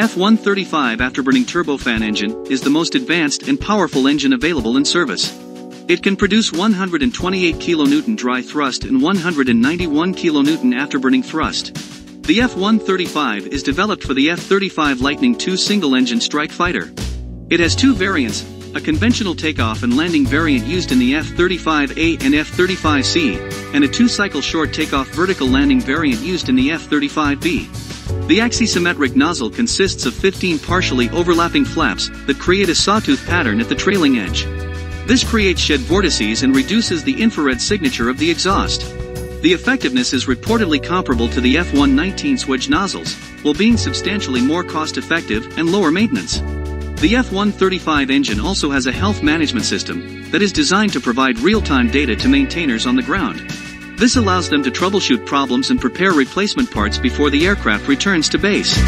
F-135 afterburning turbofan engine is the most advanced and powerful engine available in service. It can produce 128 kN dry thrust and 191 kN afterburning thrust. The F-135 is developed for the F-35 Lightning II single-engine strike fighter. It has two variants, a conventional takeoff and landing variant used in the F-35A and F-35C, and a two-cycle short takeoff vertical landing variant used in the F-35B. The axisymmetric nozzle consists of 15 partially overlapping flaps that create a sawtooth pattern at the trailing edge. This creates shed vortices and reduces the infrared signature of the exhaust. The effectiveness is reportedly comparable to the F-119 swedge nozzles, while being substantially more cost-effective and lower maintenance. The F-135 engine also has a health management system that is designed to provide real-time data to maintainers on the ground. This allows them to troubleshoot problems and prepare replacement parts before the aircraft returns to base.